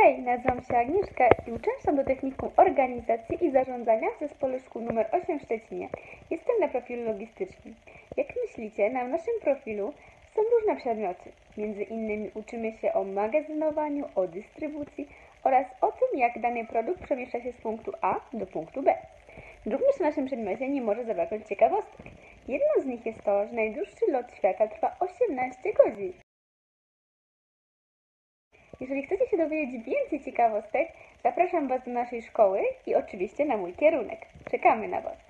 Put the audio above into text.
Hej, nazywam się Agnieszka i uczęszczam do Technikum Organizacji i Zarządzania w Zespole Szkół nr 8 w Szczecinie. Jestem na profilu logistycznym. Jak myślicie, na naszym profilu są różne przedmioty. Między innymi uczymy się o magazynowaniu, o dystrybucji oraz o tym, jak dany produkt przemieszcza się z punktu A do punktu B. Również w naszym przedmiocie nie może zabraknąć ciekawostek. Jedną z nich jest to, że najdłuższy lot świata trwa 18 godzin. Jeżeli chcecie się dowiedzieć więcej ciekawostek, zapraszam Was do naszej szkoły i oczywiście na mój kierunek. Czekamy na Was.